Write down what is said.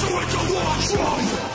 Don't can walk from